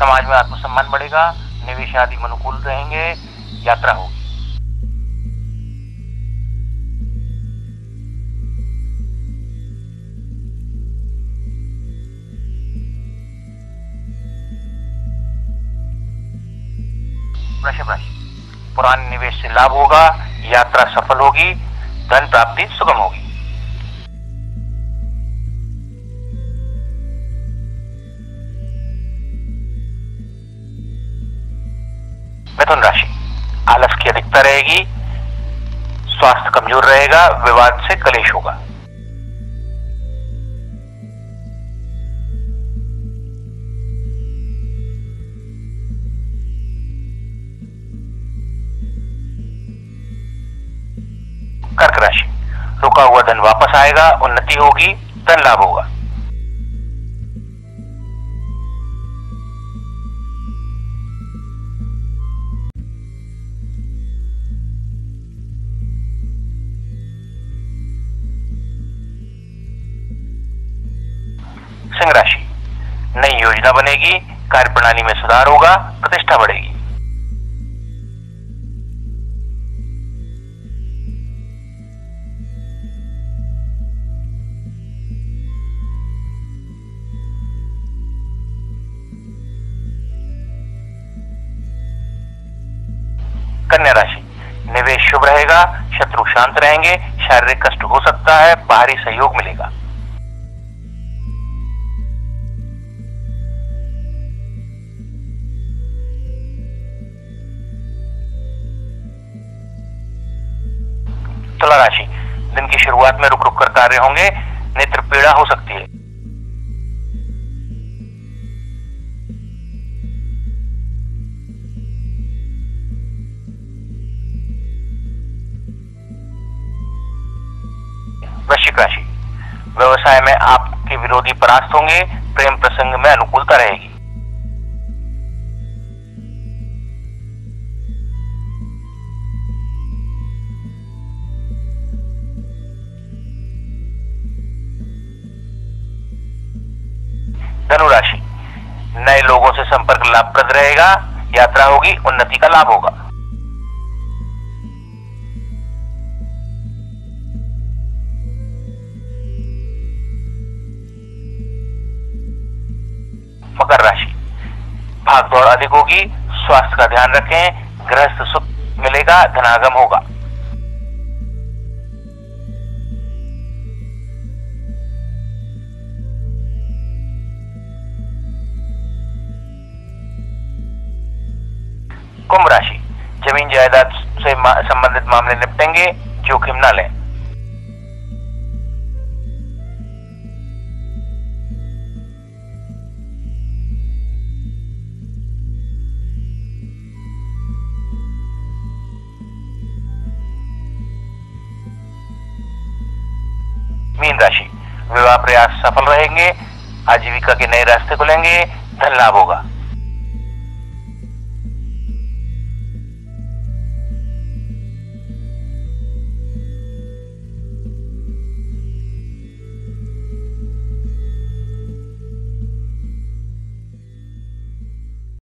समाज में आत्मसम्मान बढ़ेगा, निवेश आदि अनुकूल रहेंगे, यात्रा होगी। पुराने निवेश से लाभ होगा, यात्रा सफल होगी, धन प्राप्ति सुगम होगी। मिथुन राशि। आलस की अधिकता रहेगी, स्वास्थ्य कमज़ोर रहेगा, विवाद से कलेश होगा। कर्क राशि। रुका हुआ धन वापस आएगा, उन्नति होगी, धन लाभ होगा। सिंह राशि। नई योजना बनेगी, कार्य प्रणाली में सुधार होगा, प्रतिष्ठा बढ़ेगी। कन्या राशि। निवेश शुभ रहेगा, शत्रु शांत रहेंगे, शारीरिक कष्ट हो सकता है, बाहरी सहयोग मिलेगा। तुला राशि। दिन की शुरुआत में रुक रुक कर कार्य होंगे, नेत्र पीड़ा हो सकती है। वृश्चिक राशि। व्यवसाय में आपके विरोधी परास्त होंगे, प्रेम प्रसंग में अनुकूलता रहेगी। धनुराशि। नए लोगों से संपर्क लाभप्रद रहेगा, यात्रा होगी, उन्नति का लाभ होगा। मकर राशि। भाग दौड़ अधिक होगी, स्वास्थ्य का ध्यान रखें, गृहस्थ सुख मिलेगा, धनागम होगा। कुंभ राशि, ज़मीन जायदाद से संबंधित मामले निपटेंगे, जोखिम न लें। मीन राशि, विवाह प्रयास सफल रहेंगे, आजीविका के नए रास्ते खुलेंगे, धन लाभ होगा।